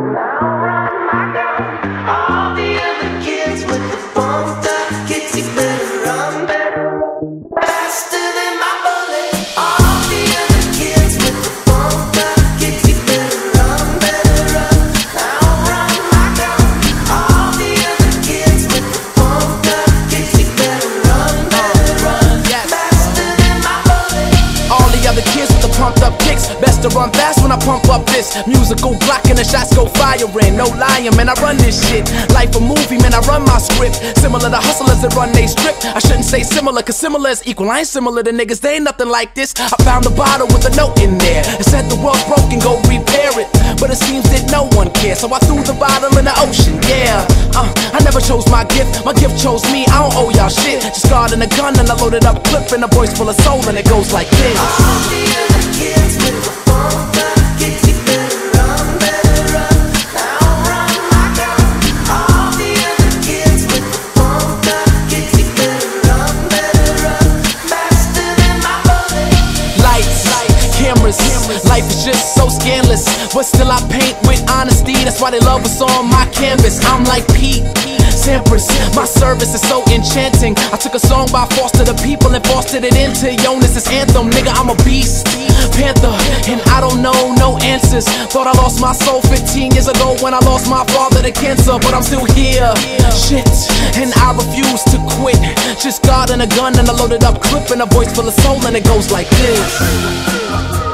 Now to run fast when I pump up this musical block and the shots go firing. No lying, man, I run this shit. Life a movie, man, I run my script. Similar to hustlers that run they strip. I shouldn't say similar, cause similar is equal. I ain't similar to niggas, they ain't nothing like this. I found a bottle with a note in there. It said the world's broken, go repair it. But it seems that no one cares, so I threw the bottle in the ocean, yeah. Uh, I never chose my gift, my gift chose me. I don't owe y'all shit. Just guard and a gun, and I loaded up clip and a voice full of soul, and it goes like this. Life is just so scandalous, but still I paint with honesty. That's why they love us on my canvas. I'm like Pete. Sampras, my service is so enchanting. I took a song by Foster the People and fostered it into Jonas' anthem. Nigga, I'm a beast, panther, and I don't know no answers. Thought I lost my soul 15 years ago when I lost my father to cancer, but I'm still here. Shit, and I refuse to quit. Just God and a gun and a loaded up clip and a voice full of soul, and it goes like this.